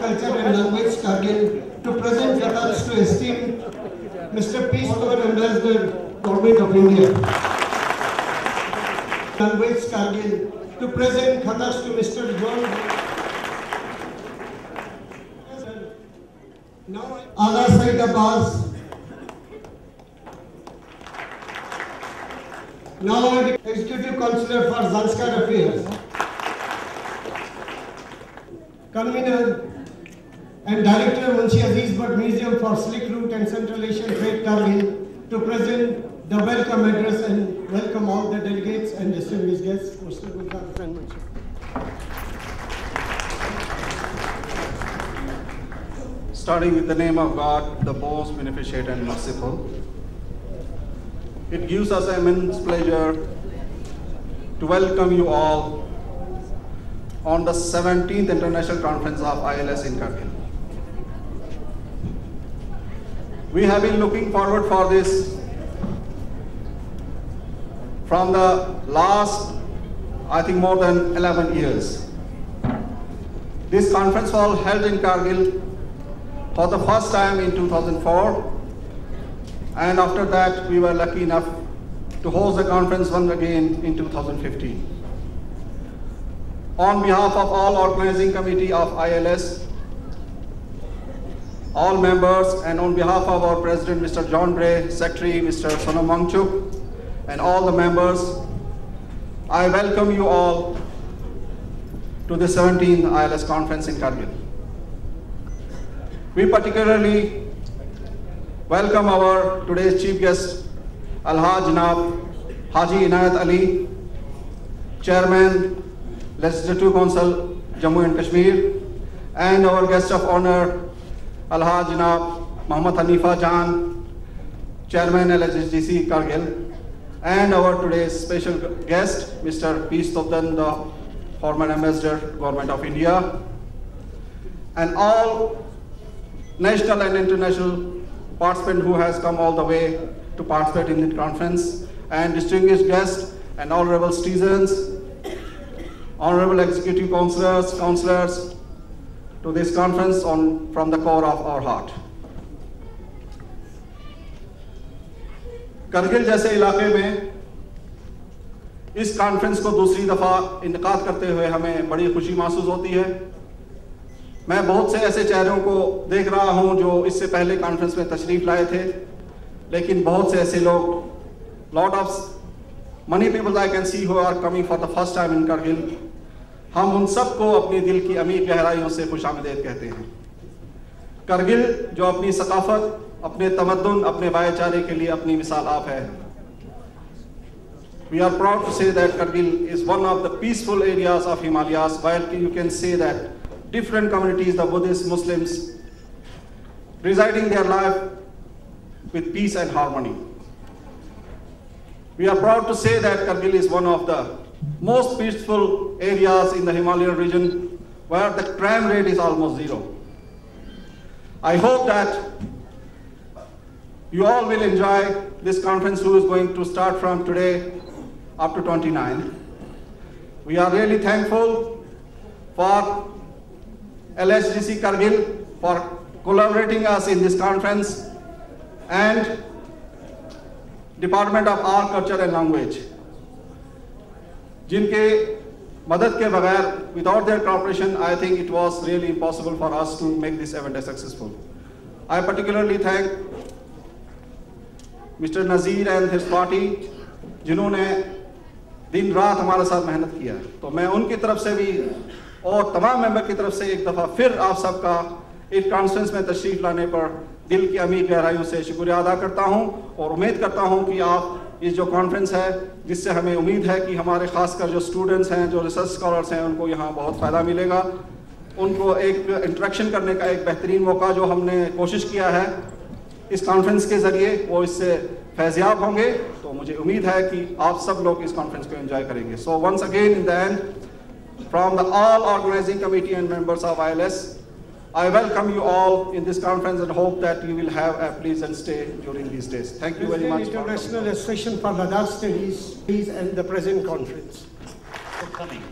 Culture and Language Kargil to present regards to esteemed Mr. Peace Corps Ambassador, Government of India. Language Kargil to present khatas to Mr. John. Now, Aga Said Abbas. Now, Executive Councillor for Zanskar Affairs. Convener and Director Munshi Aziz Bhatt Museum for Silk Route and Central Asian Trade Kargil to present the welcome address and welcome all the delegates and distinguished guests. Mr. Gulzar Hussain Munshi. Starting with the name of God, the most beneficent and merciful. It gives us immense pleasure to welcome you all on the 17th International Conference of ILS in Kargil. We have been looking forward for this from the last, I think, more than 11 years. This conference was held in Kargil for the first time in 2004 and after that we were lucky enough to host the conference once again in 2015. On behalf of all organizing committee of ILS, all members and on behalf of our president Mr. John Bray, secretary Mr. Sonam Wangchuk and all the members, I welcome you all to the 17th ILS conference in Kargil. We particularly welcome our today's chief guest, Alhaj Janab Haji Inayat Ali, Chairman, Legislative Council, Jammu and Kashmir, and our guest of honor, Alhaj Janab Muhammad Hanifa Jan, Chairman LHSGC Kargil, and our today's special guest, Mr. P. Stobdan, the former Ambassador, Government of India, and all national and international participant who has come all the way to participate in the conference, and distinguished guests and honorable citizens, honorable executive councillors, councillors, to this conference on, from the core of our heart. Kargil जैसे इलाके में इस conference को दूसरी दफ़ा इनका करते हुए हमें बड़ी खुशी महसूस होती है मैं बहुत से ऐसे चेहरों को देख रहा हूँ जो इससे पहले कॉन्फ्रेंस में तशरीफ़ लाए थे लेकिन बहुत से ऐसे लोग lot of money people I can see who are coming for the first time in Kargil हम उन सबको अपने दिल की अमीर गहराइयों से खुश कहते हैं। करगिल, जो अपनी सकाफत, अपने तमदन अपने भाईचारे के लिए अपनी मिसाल आप है। We are proud to say that Kargil is one of the peaceful areas of Himalayas where you can say that different communities the Buddhist Muslims residing their life with peace and harmony we are proud to say that Kargil is one of the most peaceful areas in the Himalayan region where the crime rate is almost zero. I hope that you all will enjoy this conference who is going to start from today up to 29. We are really thankful for LSGC Kargil for collaborating us in this conference and Department of Art, Culture and Language. जिनके मदद के बगैर without their cooperation I think it was really impossible for us to make this event a successful I particularly thank mister Nazir and his party जिन्होंने दिन रात हमारे साथ मेहनत किया है। तो मैं उनकी तरफ़ से भी और तमाम मेंबर की तरफ़ से एक दफ़ा फिर आप सबका एक कॉन्फ्रेंस में तशरीफ़ लाने पर दिल की अमीर गहराइयों से शुक्रिया अदा करता हूँ और उम्मीद करता हूँ कि आप इस जो कॉन्फ्रेंस है जिससे हमें उम्मीद है कि हमारे खासकर जो स्टूडेंट्स हैं जो रिसर्च स्कॉलर्स हैं उनको यहाँ बहुत फ़ायदा मिलेगा। उनको एक इंट्रैक्शन करने का एक बेहतरीन मौका जो हमने कोशिश किया है इस कॉन्फ्रेंस के ज़रिए वो इससे फैज़याब होंगे। तो मुझे उम्मीद है कि आप सब लोग इस कॉन्फ्रेंस को एंजॉय करेंगे। So once again in the end from the all organizing committee and members of ILS, I welcome you all in this conference and hope that you will have a pleasant stay during these days. Thank you very much. President International Association for Ladakh Studies and the present conference. For coming.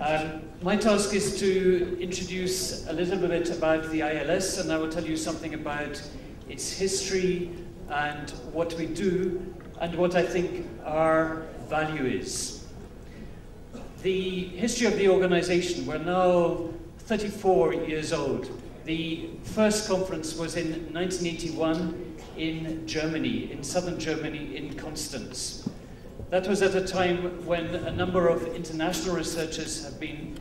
Um, my task is to introduce a little bit about the ILS and I will tell you something about its history and what we do and what I think our value is. The history of the organization, we're now 34 years old. The first conference was in 1981 in Germany, in southern Germany, in Constance. That was at a time when a number of international researchers have been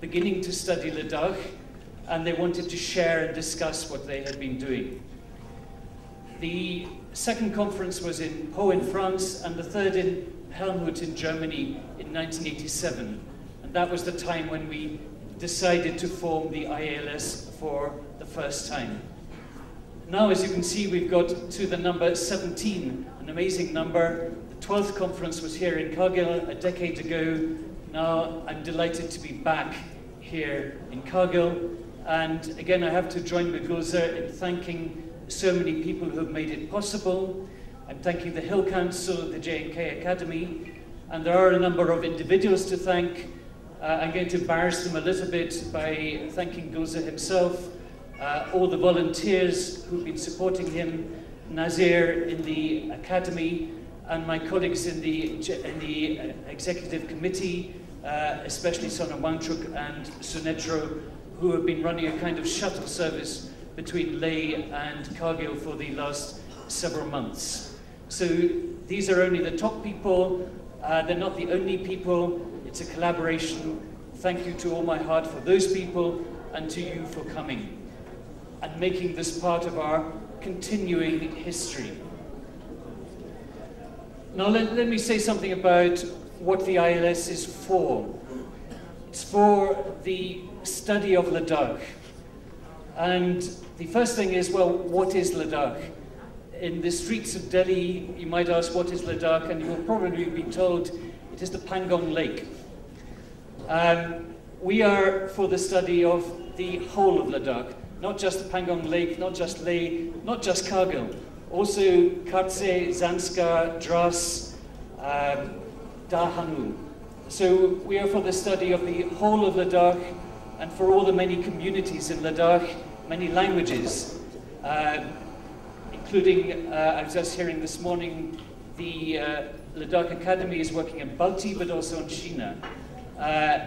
beginning to study Ladakh and they wanted to share and discuss what they had been doing. The second conference was in Pau in France and the third in Herrnhut in Germany in 1987. And that was the time when we decided to form the IALS for the first time. Now, as you can see, we've got to the number 17, an amazing number. The 12th conference was here in Kargil a decade ago. Now, I'm delighted to be back here in Kargil. And again, I have to join Gulzar in thanking so many people who have made it possible. I'm thanking the Hill Council, the J&K Academy, and there are a number of individuals to thank. Uh, I'm going to embarrass them a little bit by thanking Gulzar himself, uh, all the volunteers who've been supporting him, Nazir in the Academy, and my colleagues in the, in the Executive Committee, uh, especially Sona Wangchuk and Sunetro, who have been running a kind of shuttle service between Leh and Kargil for the last several months. So these are only the top people, uh, they're not the only people, it's a collaboration. Thank you to all my heart for those people and to you for coming and making this part of our continuing history. Now let, let me say something about what the ILS is for. It's for the study of Ladakh. And the first thing is, well, what is Ladakh? In the streets of Delhi, you might ask, what is Ladakh? And you will probably be told it is the Pangong Lake. Um, we are for the study of the whole of Ladakh, not just Pangong Lake, not just Leh, not just Kargil, also Khartse, Zanskar, Dras, um, Dahanu. So we are for the study of the whole of Ladakh and for all the many communities in Ladakh, many languages, uh, including, uh, I was just hearing this morning, the uh, Ladakh Academy is working in Balti, but also in Shina. Uh,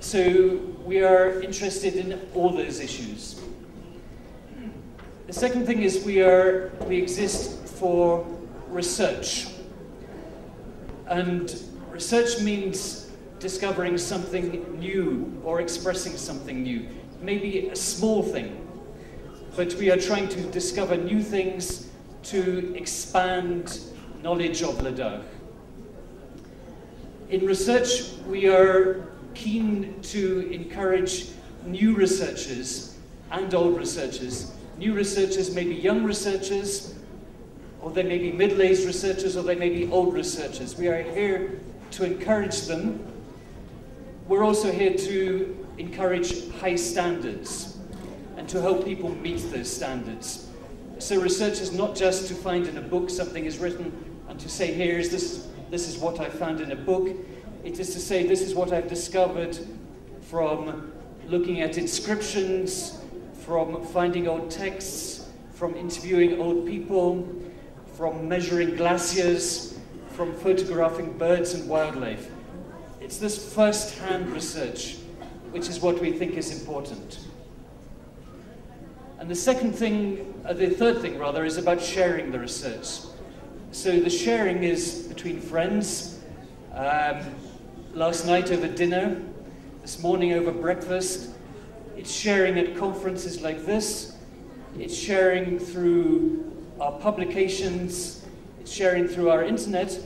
so we are interested in all those issues. The second thing is we are we exist for research. And research means discovering something new or expressing something new. Maybe a small thing. But we are trying to discover new things to expand knowledge of Ladakh. In research, we are keen to encourage new researchers and old researchers. New researchers may be young researchers, or they may be middle-aged researchers, or they may be old researchers. We are here to encourage them. We're also here to encourage high standards and to help people meet those standards. So research is not just to find in a book something is written and to say, here's this this is what I found in a book. It is to say, this is what I've discovered from looking at inscriptions, from finding old texts, from interviewing old people, from measuring glaciers, from photographing birds and wildlife. It's this first-hand research which is what we think is important. And the second thing, uh, the third thing rather, is about sharing the research. So the sharing is between friends. Um, last night over dinner, this morning over breakfast. It's sharing at conferences like this. It's sharing through our publications. It's sharing through our internet.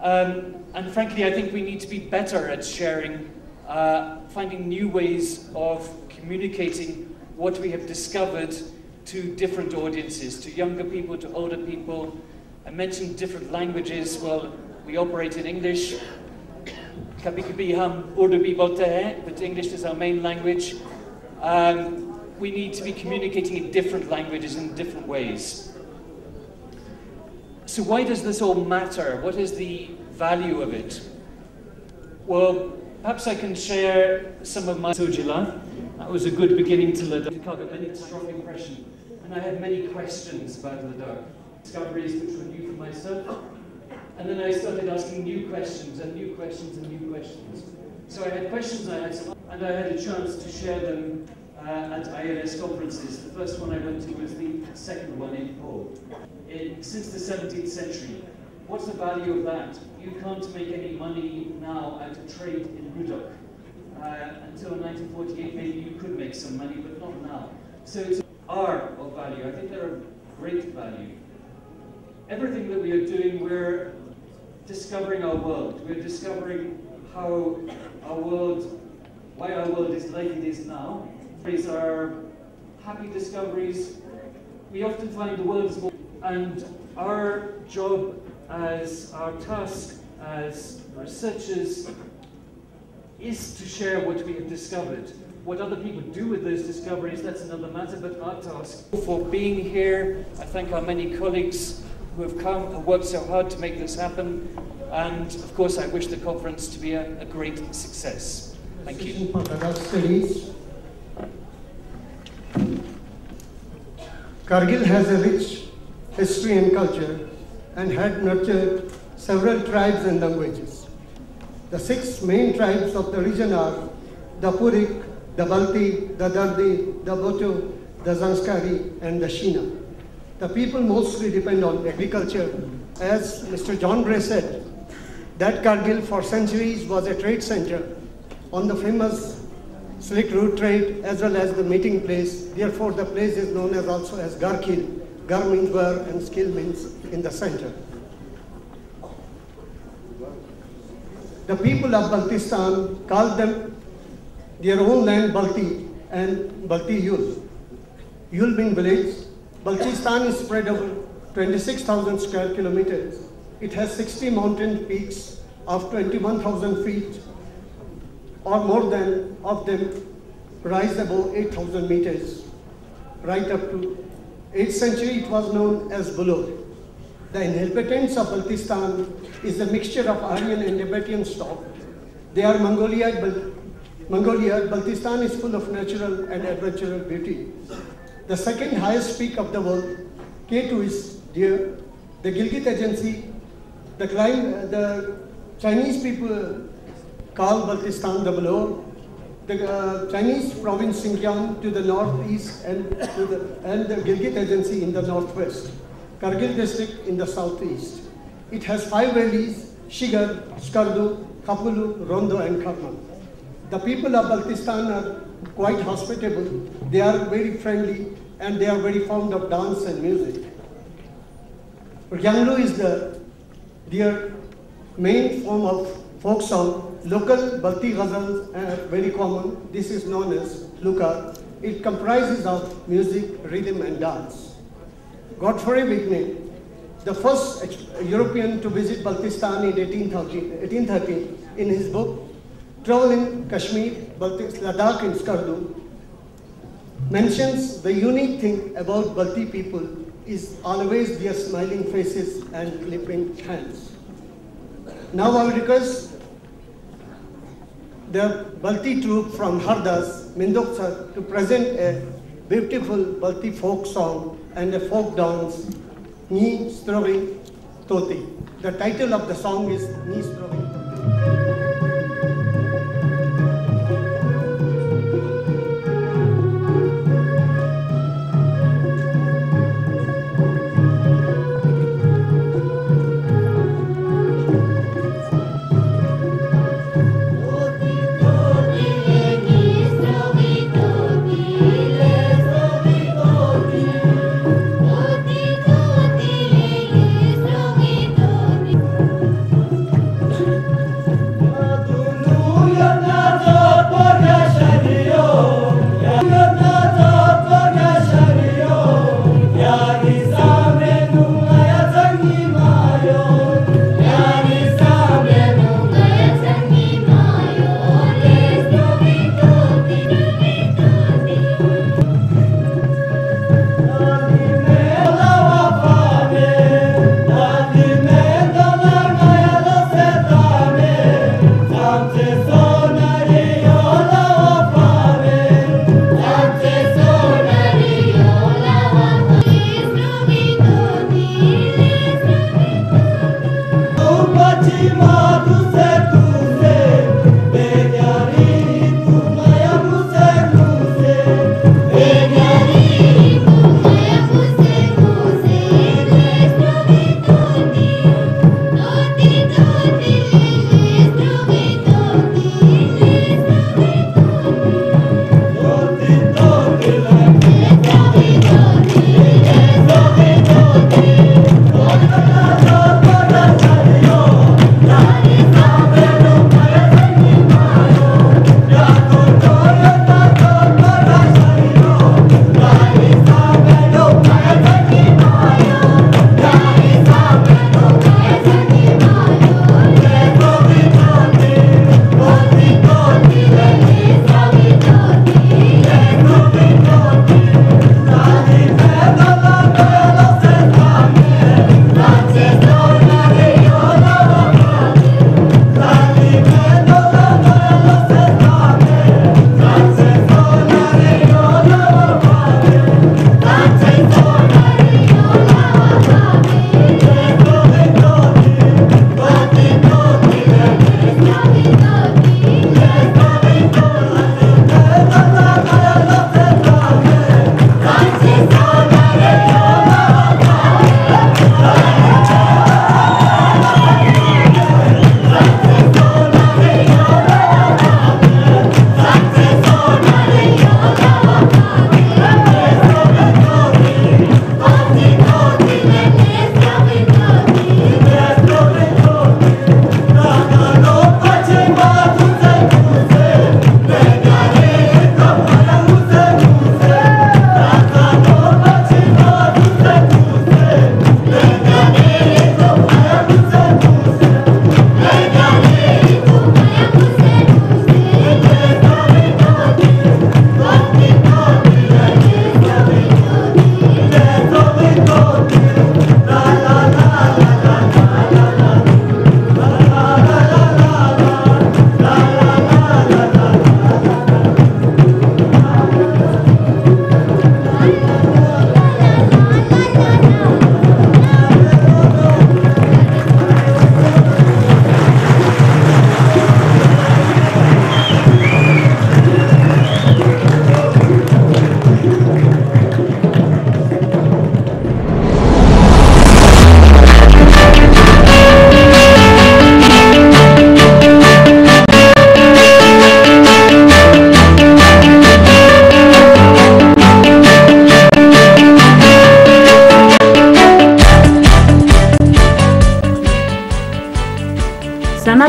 Um, and frankly, I think we need to be better at sharing, uh, finding new ways of communicating what we have discovered to different audiences, to younger people, to older people, I mentioned different languages. Well, we operate in English. Kabi kabi ham but English is our main language. Um, we need to be communicating in different languages in different ways. So why does this all matter? What is the value of it? Well, perhaps I can share some of my That was a good beginning to Ladakh. I made a strong impression, and I had many questions about Ladakh. Discoveries which were new for myself. And then I started asking new questions and new questions and new questions. So I had questions I had and I had a chance to share them uh, at ILS conferences. The first one I went to was the second one in Pau. In, since the 17th century, what's the value of that? You can't make any money now out of trade in Rudok. Uh, until 1948, maybe you could make some money, but not now. So it's are of value. I think they're of great value. Everything that we are doing, we're discovering our world. We're discovering how our world, why our world is like it is now. These are happy discoveries. We often find the world is more, and our job as our task as researchers is to share what we have discovered. What other people do with those discoveries, that's another matter, but our task. For being here, I thank our many colleagues who have come and worked so hard to make this happen. And of course, I wish the conference to be a, a great success. Thank you. Kargil has a rich history and culture and had nurtured several tribes and languages. The six main tribes of the region are the Purik, the Balti, the Dardi, the Boto, the Zanskari, and the Shina. The people mostly depend on agriculture. As Mr. John Bray said, that Kargil for centuries was a trade center on the famous Silk Route trade as well as the meeting place. Therefore, the place is known as also as Garkil. Gar means where and skill means in the center. The people of Baltistan called them their own land Balti and Balti Yul. Yul means village. Baltistan is spread over 26,000 square kilometers. It has 60 mountain peaks of 21,000 feet or more than of them rise above 8,000 meters, right up to 8th century it was known as Bulur. The inhabitants of Baltistan is a mixture of Aryan and Tibetan stock. They are Mongolia, Bal- Mongolia, Baltistan is full of natural and adventurous beauty. The second highest peak of the world, K2 is there. The Gilgit Agency, the, climb, the Chinese people call Baltistan the Balor. The uh, Chinese province Xinjiang to the northeast and, the, and the Gilgit Agency in the northwest. Kargil district in the southeast. It has five valleys, Shigar, Skardu, Kapulu, Rondo and Karman. The people of Baltistan are quite hospitable. They are very friendly and they are very fond of dance and music. Yanglu is the their main form of folk song. Local Balti ghazals are very common. This is known as Luka. It comprises of music, rhythm and dance. Godfrey Bigney, the first European to visit Baltistan in 1813, 1813 in his book Travel in Kashmir, Balti- Ladakh and Skardu, mentions the unique thing about Balti people is always their smiling faces and clapping hands. Now I request the Balti troupe from Hardas, Mindoksar, to present a beautiful Balti folk song and a folk dance, Ni Strovi Toti. The title of the song is Ni Strovi Toti.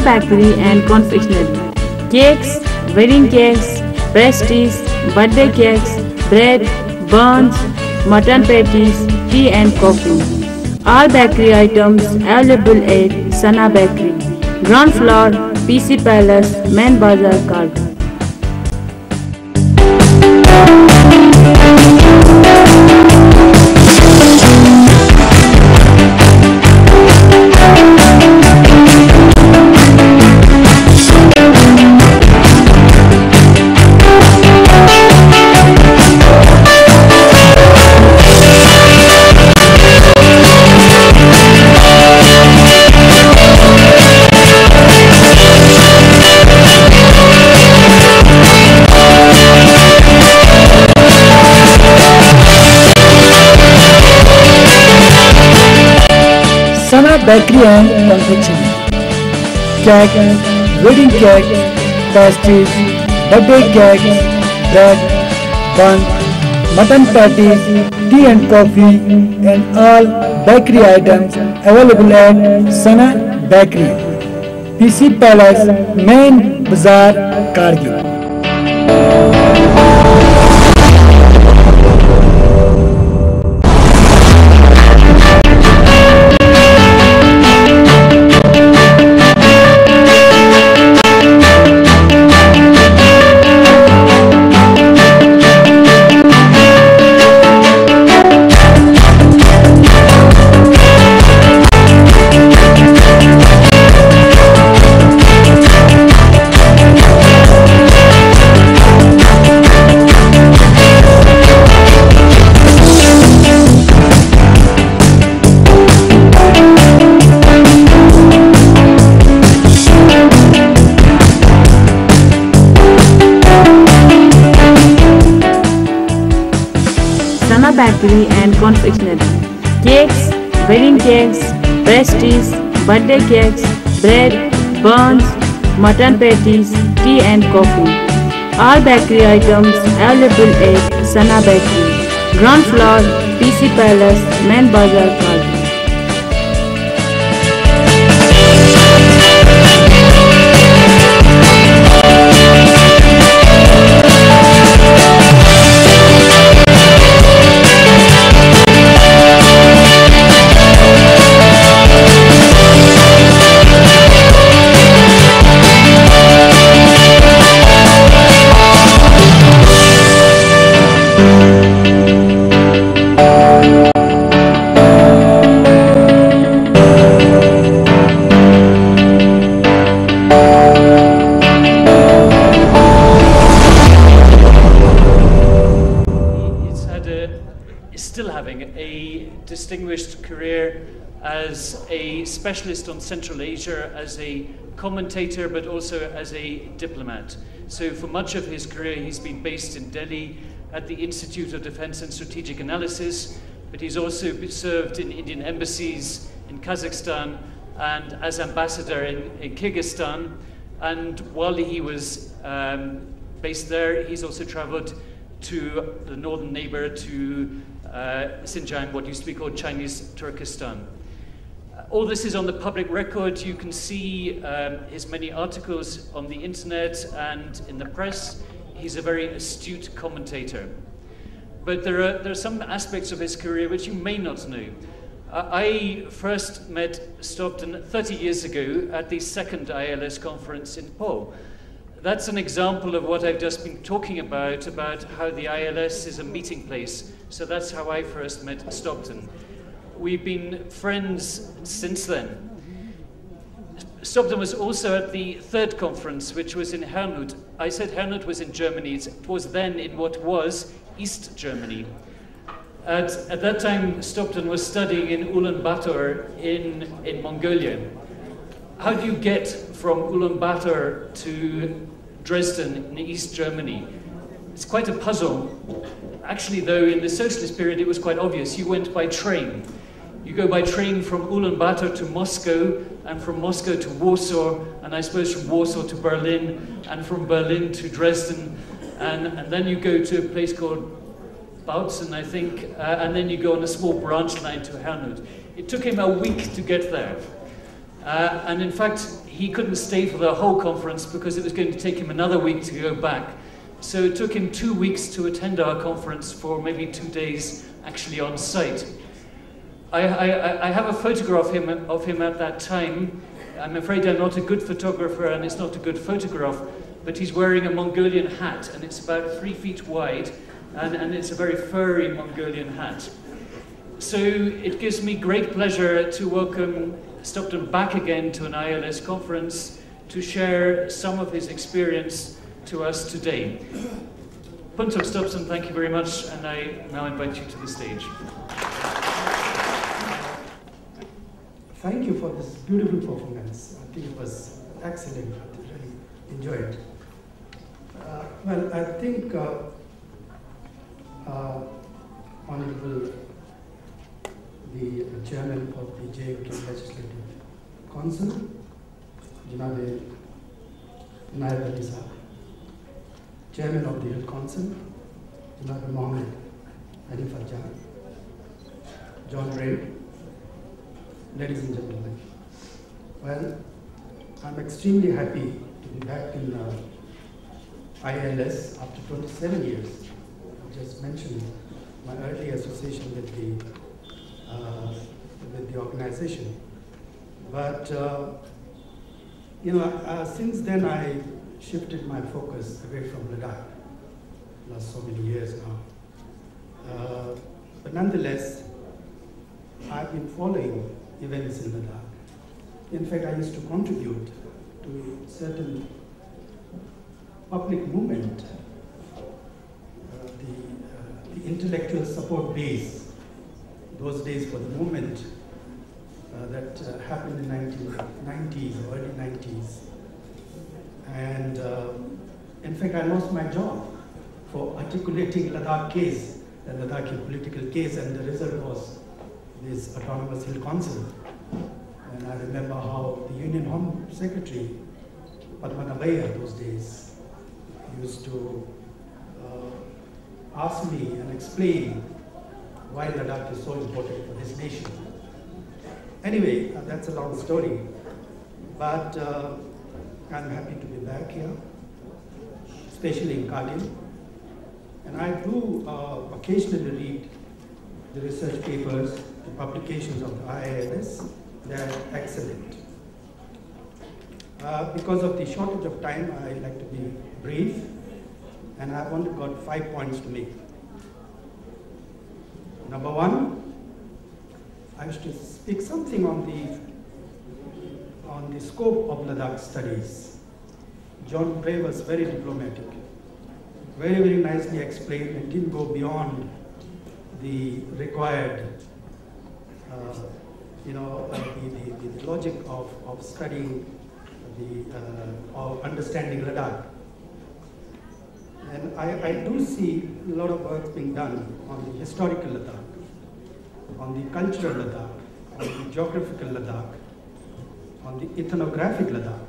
Bakery and Confectionery. Cakes, wedding cakes, pastries, birthday cakes, bread, buns, mutton patties, tea and coffee. All bakery items available at Sana Bakery. Ground floor, PC Palace, Main Bazaar, Kargil. Bakery and Confectionery. Cake, wedding cake, pastries, birthday cake, bread, bun, mutton patties, tea and coffee, and all bakery items available at Sana Bakery, PC Palace, Main Bazaar, Kargil. Cakes, pastries, birthday cakes, bread, buns, mutton patties, tea and coffee. All bakery items available at Sana Bakery. Ground floor, PC Palace, Main Bazaar, Kargil. Specialist on Central Asia, as a commentator, but also as a diplomat. So, for much of his career, he's been based in Delhi at the Institute of Defense and Strategic Analysis, but he's also served in Indian embassies in Kazakhstan and as ambassador in, in Kyrgyzstan. And while he was um, based there, he's also traveled to the northern neighbor to uh, Xinjiang, what used to be called Chinese Turkestan. All this is on the public record. You can see um, his many articles on the internet and in the press. He's a very astute commentator. But there are, there are some aspects of his career which you may not know. Uh, I first met Stobdan 30 years ago at the second ILS conference in Pau. That's an example of what I've just been talking about, about how the ILS is a meeting place. So that's how I first met Stobdan. We've been friends since then. Stobdan was also at the third conference, which was in Herrnhut. I said Herrnhut was in Germany. It was then in what was East Germany. At, at that time, Stobdan was studying in Ulaanbaatar in, in Mongolia. How do you get from Ulaanbaatar to Dresden in East Germany? It's quite a puzzle. Actually, though, in the socialist period, it was quite obvious. You went by train. You go by train from Ulaanbaatar to Moscow, and from Moscow to Warsaw, and I suppose from Warsaw to Berlin, and from Berlin to Dresden, and, and then you go to a place called Bautzen, I think, uh, and then you go on a small branch line to Herrnhut. It took him a week to get there. Uh, and in fact, he couldn't stay for the whole conference because it was going to take him another week to go back. So it took him two weeks to attend our conference for maybe two days actually on site. I, I, I have a photograph of him, of him at that time. I'm afraid I'm not a good photographer and it's not a good photograph, but he's wearing a Mongolian hat and it's about three feet wide and, and it's a very furry Mongolian hat. So it gives me great pleasure to welcome Stobdan back again to an ILS conference to share some of his experience to us today. Phunchok Stobdan, thank you very much, and I now invite you to the stage. Thank you for this beautiful performance. I think it was excellent. I really enjoyed it. Uh, well, I think uh, uh, Honorable the chairman of the JMK Legislative Council, Janabe Naib chairman of the Hill Council, Janabe Mohammed Ali John Ray, ladies and gentlemen. Well, I'm extremely happy to be back in uh, ILS after 27 years. I just mentioned my early association with the uh, with the organization. But uh, you know, uh, since then I shifted my focus away from Ladakh. Last so many years now. Uh, but nonetheless, I've been following events in Ladakh. In fact, I used to contribute to certain public movement, uh, the, uh, the intellectual support base those days for the movement uh, that uh, happened in 1990s, early 90s. And in fact, I lost my job for articulating Ladakh case, the Ladakhi political case, and the result was this Autonomous Hill Council. And I remember how the Union Home Secretary, Padmanabhaiah, those days, used to uh, ask me and explain why Ladakh is so important for this nation. Anyway, uh, that's a long story, but uh, I'm happy to be back here, especially in Kargil. And I do uh, occasionally read the research papers, the publications of the IILS. They're excellent. Uh, because of the shortage of time, I like to be brief, and I've only got five points to make. Number one, I wish to speak something on the on the scope of Ladakh studies. John Bray was very diplomatic, very, very nicely explained and didn't go beyond the required, uh, you know, uh, the, the, the, logic of, of studying the, uh, of understanding Ladakh. And I, I do see a lot of work being done on the historical Ladakh, on the cultural Ladakh, on the geographical Ladakh, on the ethnographic Ladakh.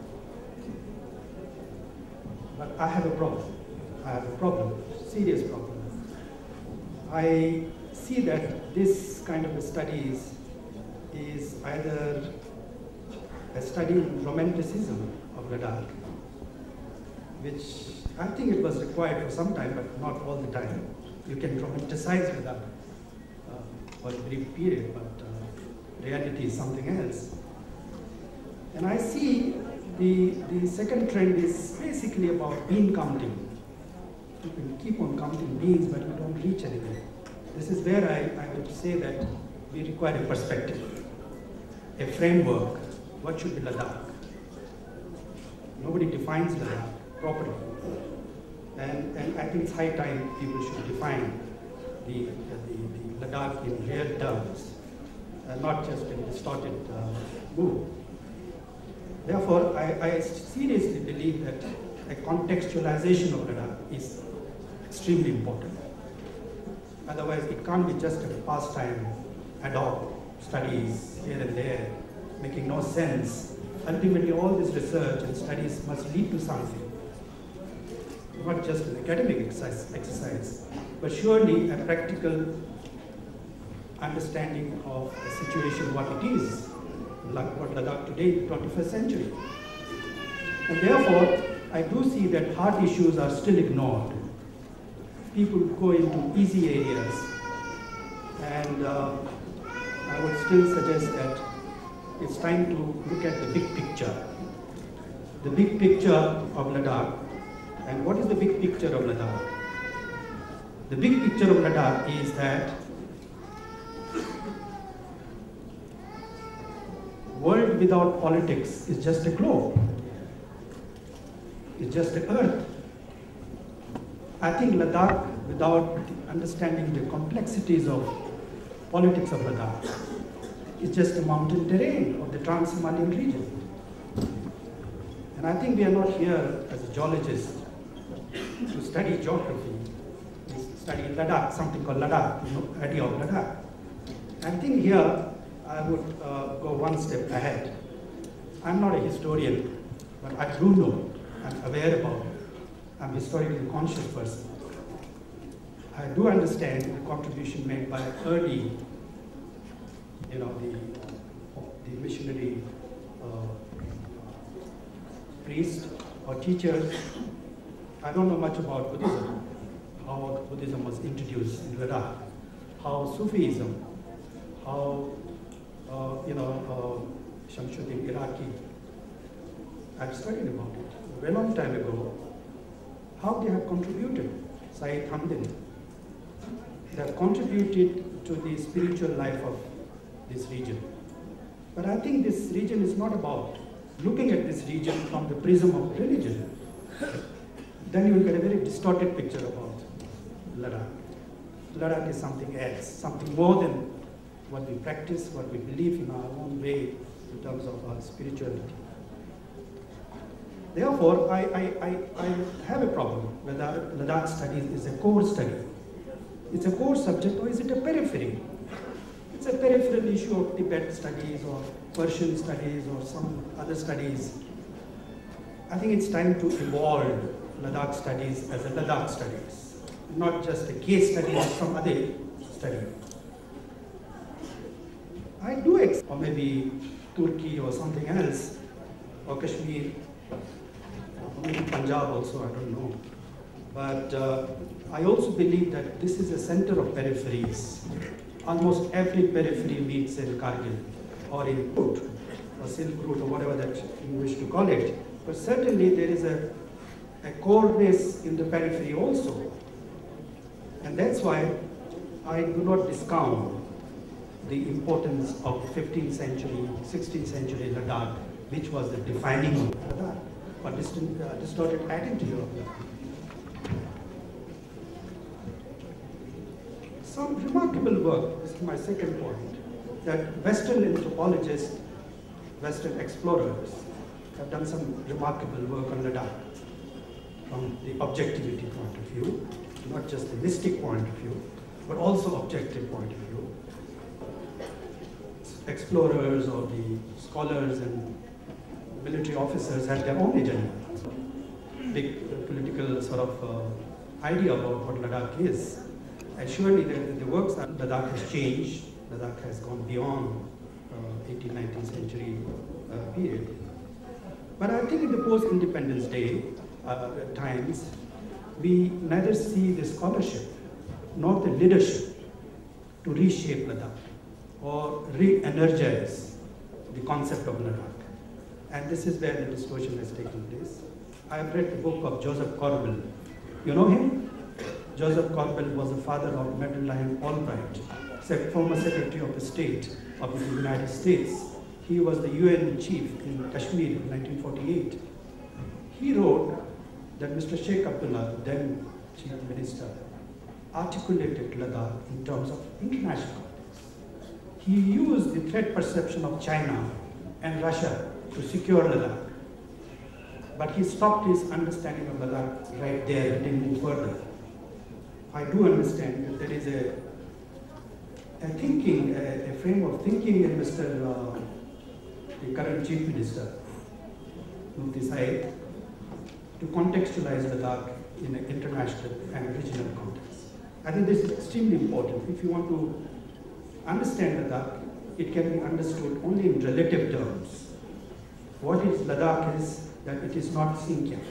But I have a problem. I have a problem, serious problem. I see that this kind of study is, is either a study in romanticism of Ladakh, which I think it was required for some time, but not all the time. You can romanticize Ladakh uh, for a brief period, but uh, reality is something else. And I see the, the second trend is basically about bean counting. You can keep on counting beans, but you don't reach anywhere. This is where I, I would say that we require a perspective, a framework. What should be Ladakh? Nobody defines Ladakh properly. And, and I think it's high time people should define the, the, the Ladakh in real terms, not just in distorted uh, mood. Therefore, I, I seriously believe that a contextualization of Ladakh is extremely important. Otherwise, it can't be just a pastime, ad hoc studies here and there, making no sense. Ultimately, all this research and studies must lead to something not just an academic exercise, but surely a practical understanding of the situation, what it is, like what Ladakh today the 21st century. And therefore, I do see that hard issues are still ignored. People go into easy areas, and uh, I would still suggest that it's time to look at the big picture. The big picture of Ladakh. And what is the big picture of Ladakh? The big picture of Ladakh is that world without politics is just a globe. It's just the earth. I think Ladakh, without understanding the complexities of politics of Ladakh, is just a mountain terrain of the Trans-Himalayan region. And I think we are not here as a geologist to study geography. We study Ladakh, something called Ladakh, you know, idea of Ladakh. I think here I would uh, go one step ahead. I'm not a historian, but I do know, I'm aware about. I'm a historically conscious person. I do understand the contribution made by early, you know, the, the missionary uh, priests or teachers. I don't know much about Buddhism, how Buddhism was introduced in Ladakh, how Sufism, how, uh, you know, uh, Shamsuddin Iraqi. I've studied about it a very long time ago, how they have contributed, Sayyid Hamdani. Have contributed to the spiritual life of this region. But I think this region is not about looking at this region from the prism of religion. then you will get a very distorted picture about Ladakh. Ladakh is something else, something more than what we practice, what we believe in our own way in terms of our spirituality. Therefore, I, I, I, I have a problem whether Ladakh studies is a core study. It's a core subject or is it a periphery? It's a peripheral issue of Tibet studies or Persian studies or some other studies. I think it's time to evolve Ladakh studies as a Ladakh studies, not just a case study or some other study. I do, ex- or maybe Turkey or something else, or Kashmir, maybe Punjab also, I don't know. But uh, I also believe that this is a center of peripheries. Almost every periphery meets in Kargil or in Kut, or Silk Route, or whatever that you wish to call it. But certainly there is a, a coreness in the periphery also. And that's why I do not discount the importance of 15th century, 16th century Ladakh, which was the defining of Ladakh, or distant, uh, distorted identity of Ladakh. Some remarkable work, this is my second point, that Western anthropologists, Western explorers have done some remarkable work on Ladakh from the objectivity point of view, not just the mystic point of view, but also objective point of view. Explorers or the scholars and military officers had their own agenda. Big political sort of uh, idea about what Ladakh is. And surely the, the works that Ladakh has changed, Ladakh has gone beyond uh, 18th, 19th century uh, period. But I think in the post-independence day uh, times, we neither see the scholarship nor the leadership to reshape Ladakh or re-energize the concept of Ladakh. And this is where the distortion has taken place. I have read the book of Josef Korbel. You know him? Josef Korbel was the father of Madeleine Albright, former Secretary of the State of the United States. He was the UN chief in Kashmir in 1948. He wrote that Mr. Sheikh Abdullah, then chief minister, articulated Ladakh in terms of international. He used the threat perception of China and Russia to secure Ladakh. But he stopped his understanding of Ladakh right there, he didn't move further. I do understand that there is a, a thinking, a, a frame of thinking in Mr. Uh, the current Chief Minister, Mufti Sayeed, to contextualize Ladakh in an international and regional context. I think this is extremely important. If you want to understand Ladakh, it can be understood only in relative terms. What is Ladakh is that it is not Xinjiang.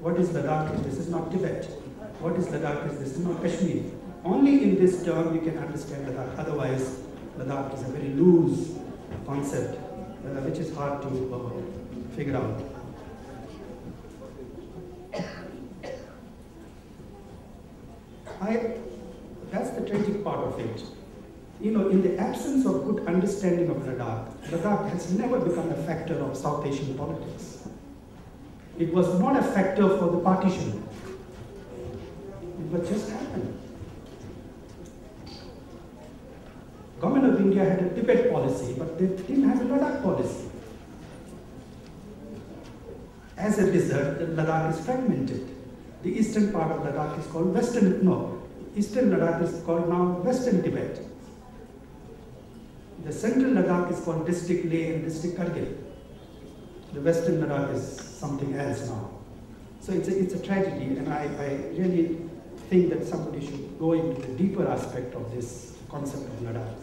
What is Ladakh is this is not Tibet. What is Ladakh is this is not Kashmir. Only in this term you can understand Ladakh. Otherwise, Ladakh is a very loose concept, uh, which is hard to uh, figure out. I, that's the tragic part of it. You know, in the absence of good understanding of Ladakh, Ladakh has never become a factor of South Asian politics. It was not a factor for the partition. Was just happened. Government of India had a Tibet policy, but they didn't have a Ladakh policy. As a result, Ladakh is fragmented. The eastern part of Ladakh is called Western, no, eastern Ladakh is called now Western Tibet. The central Ladakh is called District Leh and District Kargil. The Western Ladakh is something else now. So it's a, it's a tragedy, and I, I really think that somebody should go into the deeper aspect of this concept of Ladakh.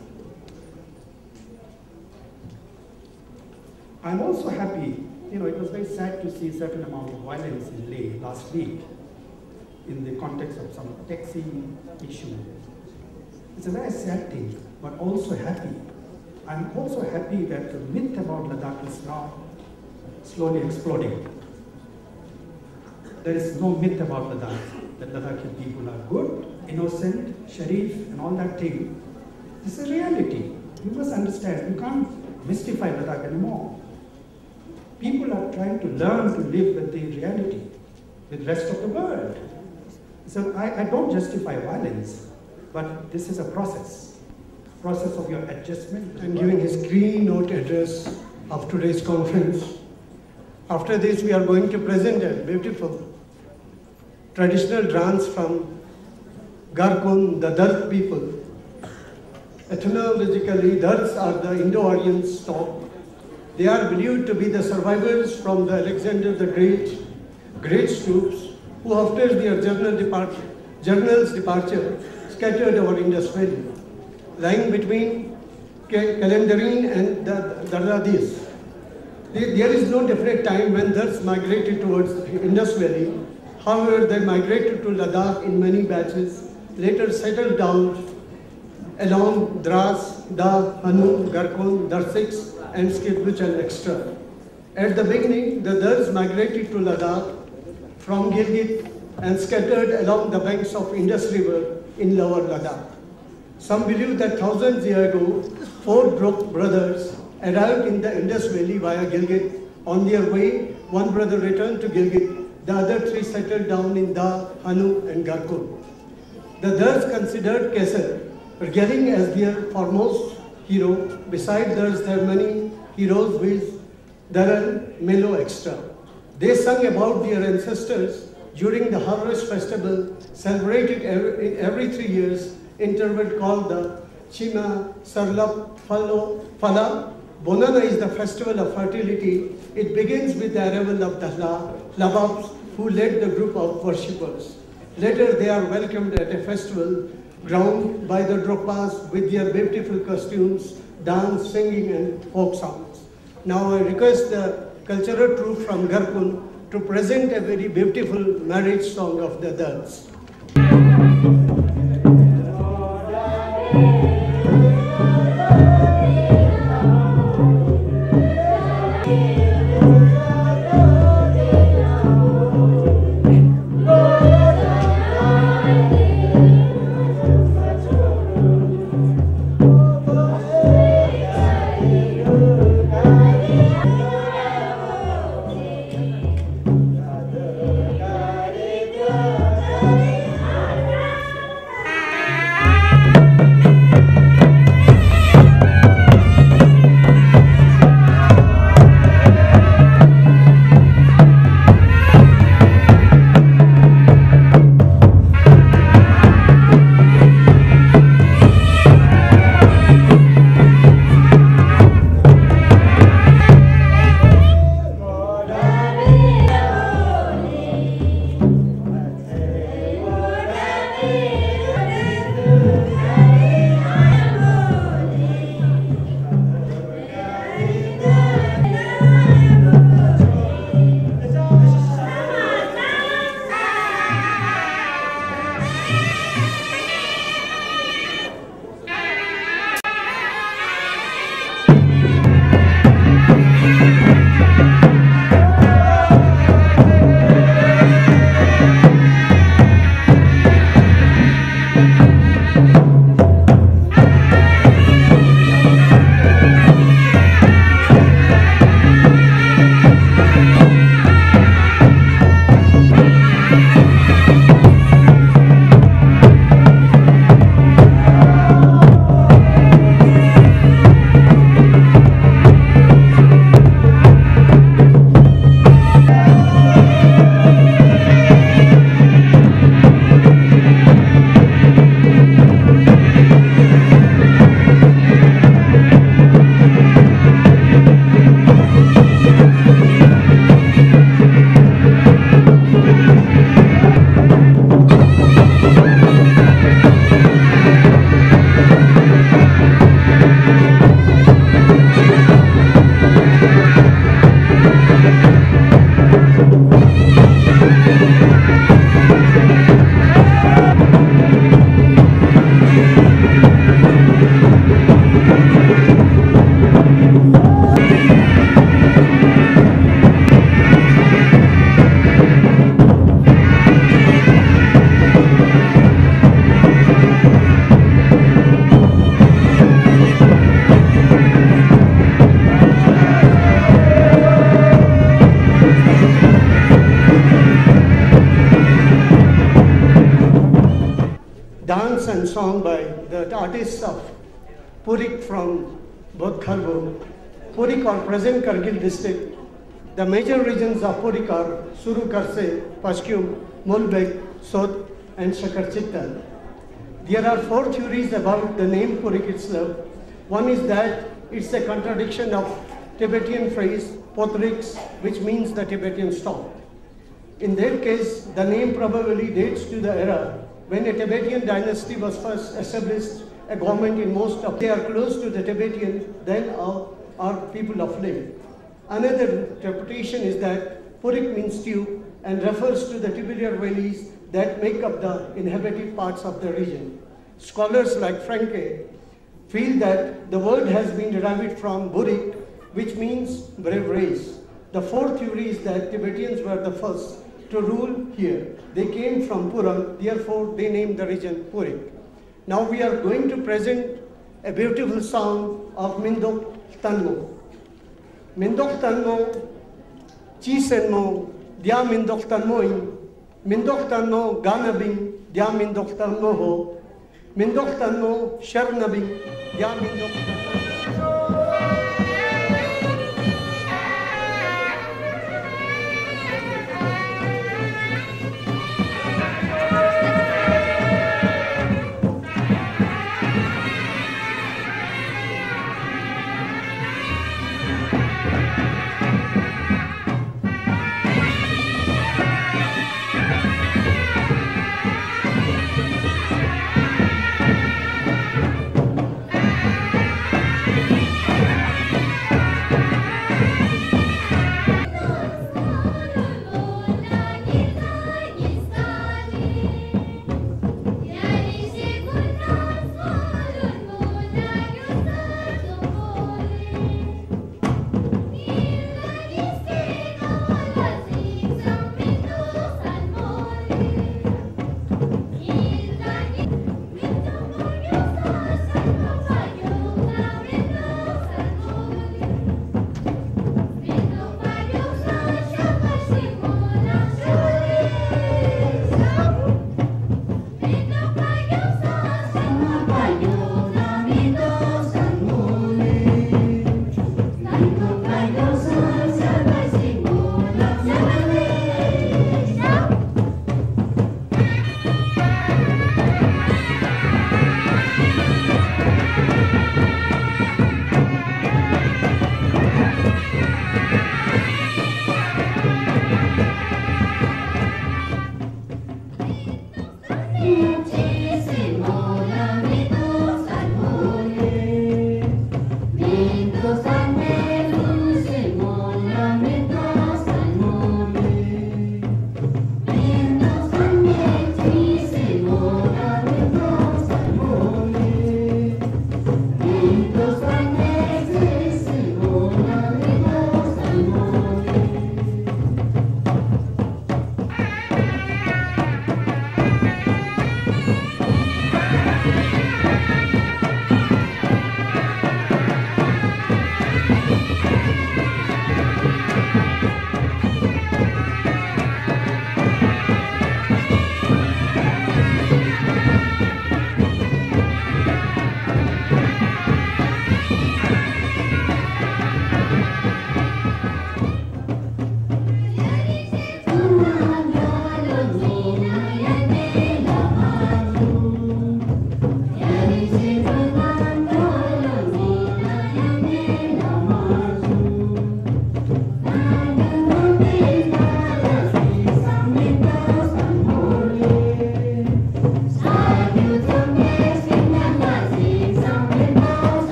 I'm also happy, you know, it was very sad to see a certain amount of violence in Leh last week in the context of some taxi issue. It's a very sad thing, but also happy. I'm also happy that the myth about Ladakh is now slowly exploding. There is no myth about Ladakh, that Ladakhi people are good, innocent, sharif, and all that thing. This is reality. You must understand, you can't mystify Ladakh anymore. People are trying to learn to live with the reality, with the rest of the world. So I, I don't justify violence, but this is a process, process of your adjustment. and giving his green note address of today's conference. After this, we are going to present a beautiful traditional dance from Garkun, the Dalt people. Ethnologically, Dalts are the Indo-Aryan stock. They are believed to be the survivors from the Alexander the Great, great troops, who after their journal departure, journal's departure, scattered over Indus Valley, lying between Kalendarine and the Daradis. There is no definite time when Dars migrated towards Indus Valley. However, they migrated to Ladakh in many batches, later settled down along Dras, Da, Hanu, Garkon, Darsix, and Skidwich and extra. At the beginning, the Dars migrated to Ladakh from Gilgit and scattered along the banks of Indus River in lower Ladakh. Some believe that thousands years ago, four brothers arrived in the Indus Valley via Gilgit. On their way, one brother returned to Gilgit, the other three settled down in Da, Hanu, and Garkun. The Dars considered Kesar, regarding as their foremost hero. Besides Dars, there are many heroes with Daran, Melo extra. They sung about their ancestors during the harvest festival celebrated every, every three years, interval called the Chima Sarlap Falo Fala. Bonana is the festival of fertility. It begins with the arrival of the Lababs who led the group of worshippers. Later they are welcomed at a festival ground by the Dropas with their beautiful costumes, dance, singing and folk songs. Now I request the cultural troupe from Garkun to present a very beautiful marriage song of the Dals. District. The major regions of Purik are Suru Karse, Pashkum, Mulbek, Sot, and Shakarchitta. There are four theories about the name Purik itself. One is that it's a contradiction of Tibetan phrase Potriks, which means the Tibetan storm. In their case, the name probably dates to the era when a Tibetan dynasty was first established, a government in most of they are close to the Tibetan, then are, are people of Lim. Another interpretation is that Purik means stew and refers to the tubular valleys that make up the inhabited parts of the region. Scholars like Francke feel that the word has been derived from Burik, which means brave race. The fourth theory is that Tibetans were the first to rule here. They came from Puram, therefore they named the region Purik. Now we are going to present a beautiful song of Mindok mendoxtan no chisen no dia mendoxtan no in mendoxtan no ganabin dia mendoxtan no ho mendoxtan no shernabin dia mendoxtan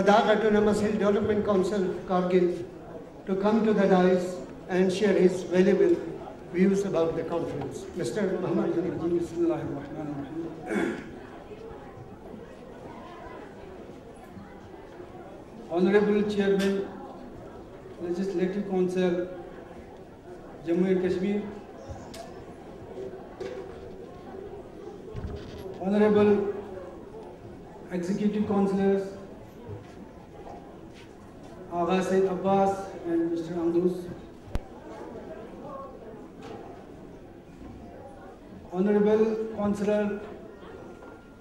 Ladakh Autonomous Hill Development Council, Kargil, to come to the dais and share his valuable views about the conference. Mr. Muhammad. Honorable Chairman, Legislative Council, Jammu and Kashmir. Honorable Executive Councillors, Agha Said Abbas and Mr. Andus. Honorable Councillor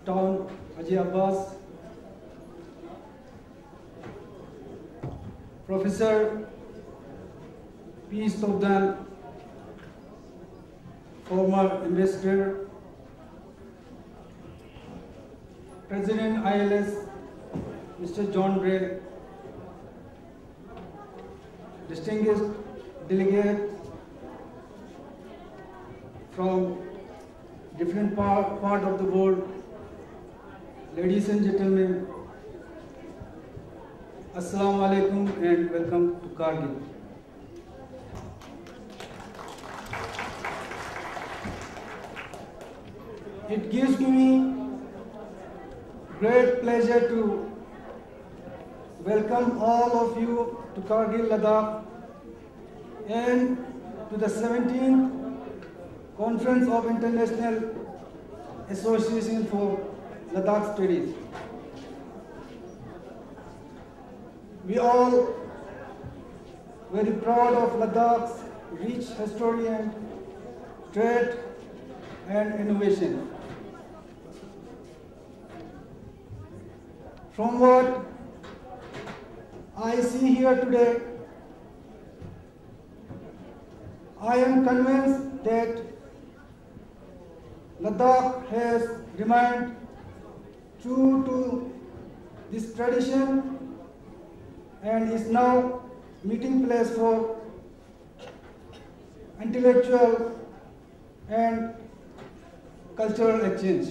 Town Haji Abbas, Professor P. Stobdan, former ambassador, President ILS, Mr. John Bray, distinguished delegates from different part, part of the world, ladies and gentlemen, Assalamu alaikum and welcome to Kargil. It gives me great pleasure to welcome all of you to Kargil, Ladakh and to the 17th Conference of International Association for Ladakh Studies. We all very proud of Ladakh's rich history and trade and innovation. From what I see here today, I am convinced that Ladakh has remained true to this tradition and is now meeting place for intellectual and cultural exchange.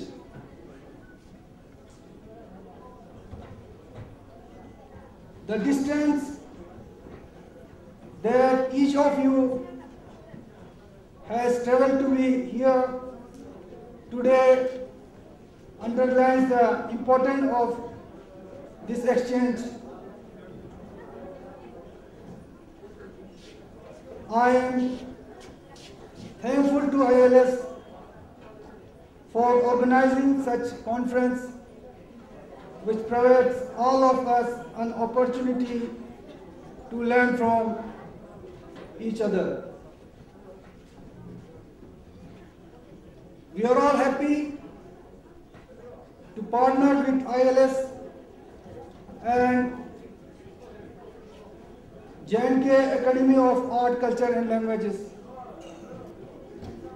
The distance that each of you has traveled to be here today underlines the importance of this exchange. I am thankful to ILS for organizing such conference which provides all of us an opportunity to learn from each other. We are all happy to partner with ILS and J&K Academy of Art, Culture and Languages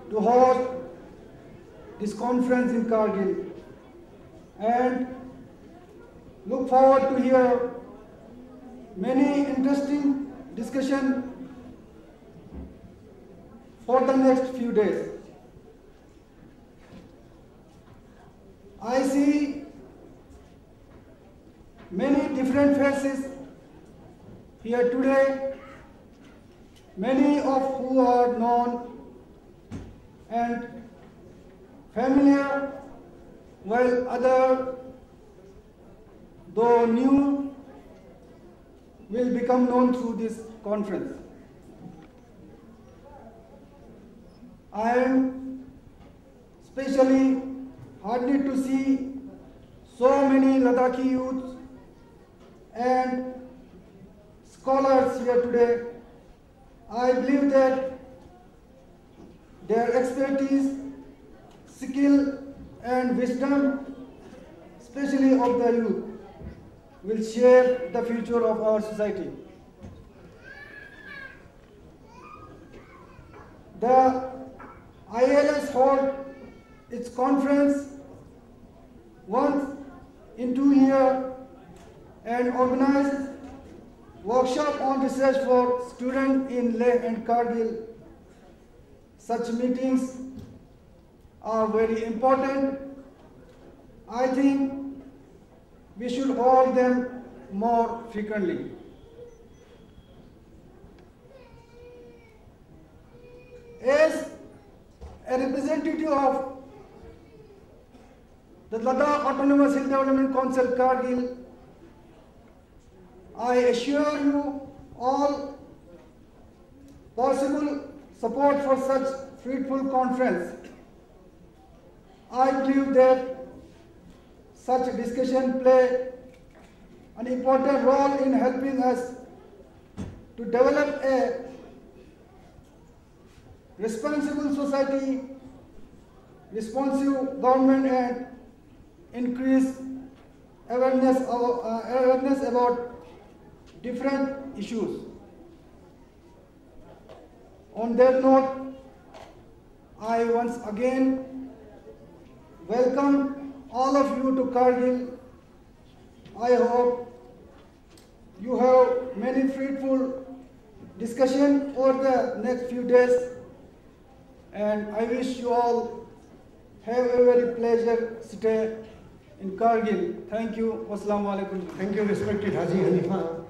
to host this conference in Kargil and look forward to hear many interesting discussion for the next few days. I see many different faces here today, many of who are known and familiar, while other, though new, will become known through this conference. I am especially heartened to see so many Ladakhi youths and scholars here today. I believe that their expertise, skill and wisdom, especially of the youth, will shape the future of our society. The ILS hold its conference once in two years and organize workshop on research for students in Leh and Kargil. Such meetings are very important. I think we should hold them more frequently. As a representative of the Ladakh Autonomous Hill Development Council Kargil, I assure you all possible support for such fruitful conference. I believe that such discussion play an important role in helping us to develop a responsible society, responsive government and increase awareness, of, uh, awareness about different issues. On that note, I once again welcome all of you to Kargil. I hope you have many fruitful discussion over the next few days and I wish you all have a very pleasure stay in Kargil. Thank you. Wassalamu alaikum. Thank you, respected Haji Hanifa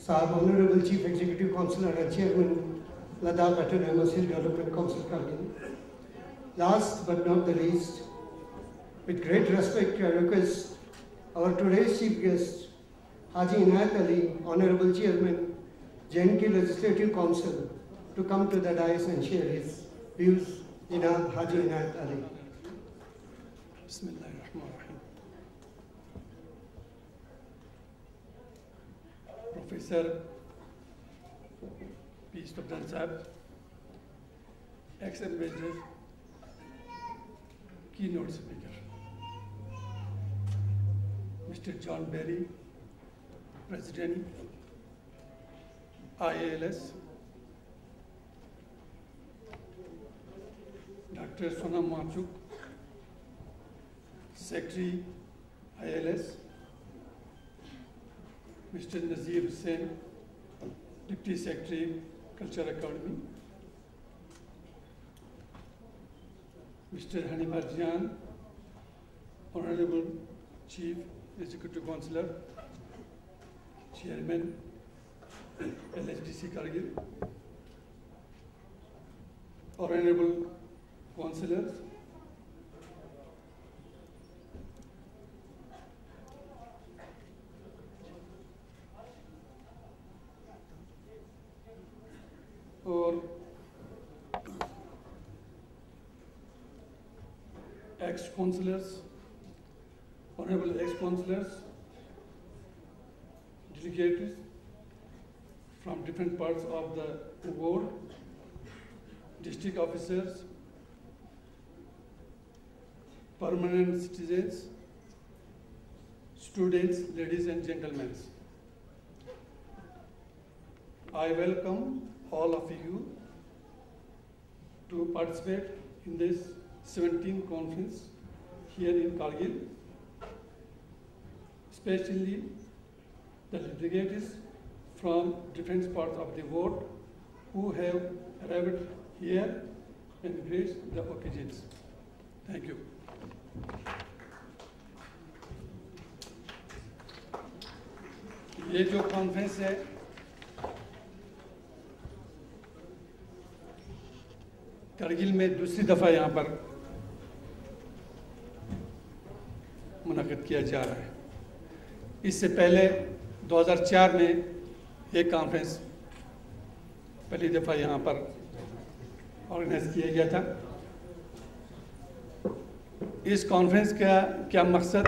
Saab, Honorable Chief Executive Councillor and Chairman, Ladakh Autonomous Hill Development Council, Kargil. Last but not the least, with great respect, I request our today's chief guest, Haji Inayat Ali, Honorable Chairman, JNK Legislative Council, to come to the dais and share his views in Haji Inayat Ali. Bismillah ar-Rahman. Professor ex-ambassador, keynote speaker. Mr. John Bray, President IALS, Dr. Sonam Machuk, Secretary ILS, Mr. Nazir Hussain, Deputy Secretary Culture Academy, Mr. Hanifa Jan, Honorable Chief Executive Councillor, Chairman LHDC Kargil, Honorable Councillors, और ex councillors, honorable ex councillors, delegates from different parts of the world, district officers, permanent citizens, students, ladies and gentlemen. I welcome all of you to participate in this 17th conference here in Kargil, especially the delegates from different parts of the world who have arrived here and graced the occasions. Thank you. ये जो conference है करगिल में दूसरी दफ़ा यहाँ पर मुनद किया जा रहा है इससे पहले 2004 में एक कॉन्फ्रेंस पहली दफ़ा यहाँ पर ऑर्गेनाइज किया गया था। इस कॉन्फ्रेंस का क्या मकसद,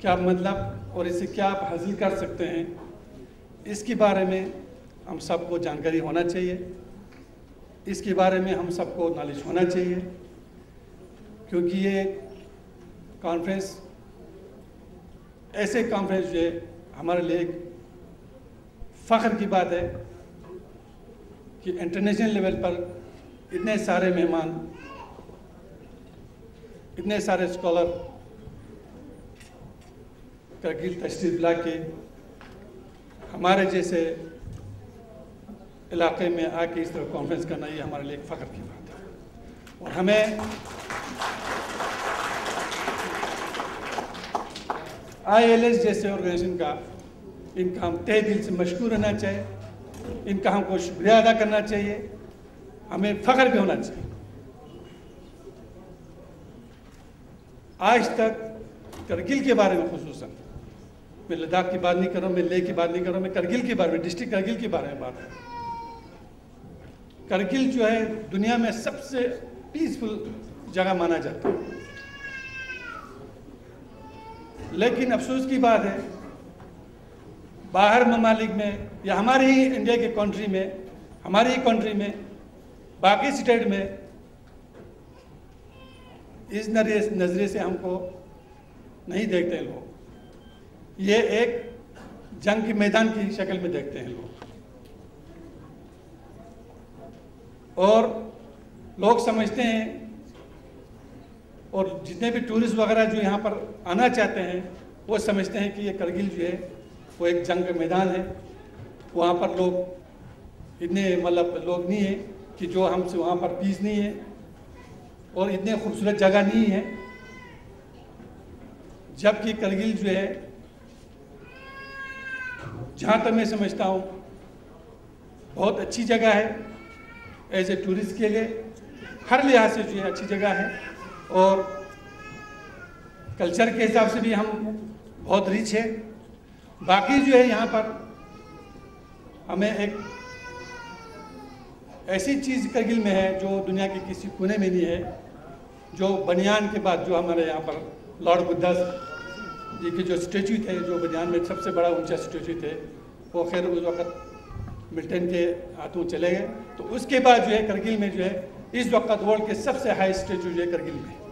क्या मतलब और इसे क्या आप हासिल कर सकते हैं, इसके बारे में हम सबको जानकारी होना चाहिए। इसके बारे में हम सबको नॉलेज होना चाहिए, क्योंकि ये कॉन्फ्रेंस ऐसे कॉन्फ्रेंस जो है, हमारे लिए एक फ़ख्र की बात है कि इंटरनेशनल लेवल पर इतने सारे मेहमान, इतने सारे स्कॉलर करगिल तशरीफ़ ला के हमारे जैसे इलाके में आके इस तरह कॉन्फ्रेंस करना, ये हमारे लिए एक फ़ख्र की बात है। और हमें आईएलएस जैसे ऑर्गेनाइजेशन का, इनका हम तहे दिल से मशहूर रहना चाहिए। इनका हमको शुक्रिया अदा करना चाहिए। हमें फ़ख्र भी होना चाहिए। आज तक करगिल के बारे में खसूस मैं लद्दाख की बात नहीं कर रहा हूँ, मैं लेह की बात नहीं कर रहा हूँ, मैं करगिल के बारे में डिस्ट्रिक्ट करगिल के बारे में बात कर करगिल जो है, दुनिया में सबसे पीसफुल जगह माना जाता है। लेकिन अफसोस की बात है, बाहर ममालिक में या हमारे ही इंडिया के कंट्री में, हमारी ही कंट्री में, बाकी स्टेट में, इस नज़रिए से हमको नहीं देखते हैं लोग। ये एक जंग के मैदान की शक्ल में देखते हैं लोग। और लोग समझते हैं और जितने भी टूरिस्ट वगैरह जो यहाँ पर आना चाहते हैं, वो समझते हैं कि ये करगिल जो है, वो एक जंग मैदान है। वहाँ पर लोग इतने मतलब लोग नहीं है कि जो हमसे वहाँ पर पीस नहीं है और इतने खूबसूरत जगह नहीं है। जबकि करगिल जो है, जहाँ तक मैं समझता हूँ, बहुत अच्छी जगह है। एज ए टूरिस्ट के लिए, हर लिहाज से जो है अच्छी जगह है। और कल्चर के हिसाब से भी हम बहुत रिच है। बाकी जो है यहाँ पर हमें एक ऐसी चीज़ करगिल में है जो दुनिया के किसी कोने में नहीं है, जो बनियान के बाद जो हमारे यहाँ पर लॉर्ड बुद्धा जी के जो स्टेचू थे, जो बनियान में सबसे बड़ा ऊँचा स्टेचू थे, वो खैर उस वक्त मिल्टन के हाथों चले गए। तो उसके बाद जो है करगिल में जो है, इस वक्त वर्ल्ड के सबसे हाई स्टेचू जो है करगिल में।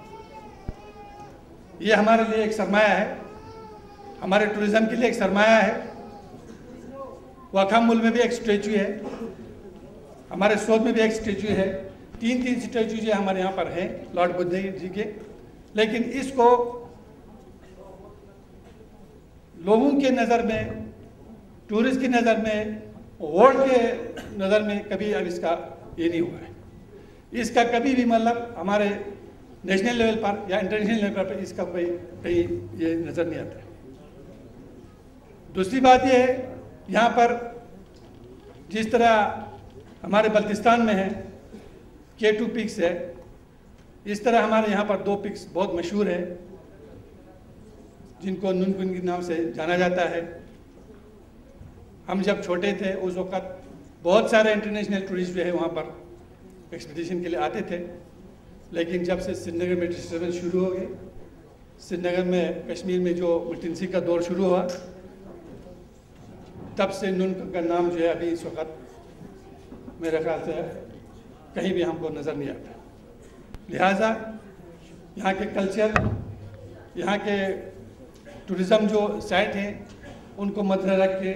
ये हमारे लिए एक सरमाया है। हमारे टूरिज़्म के लिए एक सरमाया है। वाखामुल में भी एक स्टेचू है। हमारे सोद में भी एक स्टेचू है। तीन तीन स्टेचू जो हमारे यहाँ पर हैं लॉर्ड बुद्ध जी के। लेकिन इसको लोगों के नज़र में टूरिस्ट की नज़र में वर्ल्ड के नज़र में कभी अब इसका ये नहीं हुआ है। इसका कभी भी मतलब हमारे नेशनल लेवल पर या इंटरनेशनल लेवल पर इसका कोई कहीं ये नज़र नहीं आता। दूसरी बात ये है, यहाँ पर जिस तरह हमारे बल्तिस्तान में है के टू पिक्स है, इस तरह हमारे यहाँ पर दो पिक्स बहुत मशहूर है, जिनको नुनकुन के नाम से जाना जाता है। हम जब छोटे थे, उस वक्त बहुत सारे इंटरनेशनल टूरिस्ट जो है वहाँ पर एक्सपीडिशन के लिए आते थे। लेकिन जब से श्रीनगर में डिस्टर्बेंस शुरू हो गए श्रीनगर में कश्मीर में जो मिटिनसी का दौर शुरू हुआ, तब से नून का नाम जो है अभी इस वक्त मेरे ख्याल से कहीं भी हमको नज़र नहीं आता। लिहाजा यहाँ के कल्चर, यहाँ के टूरिज़्म जो साइट हैं, उनको मद्दे रख के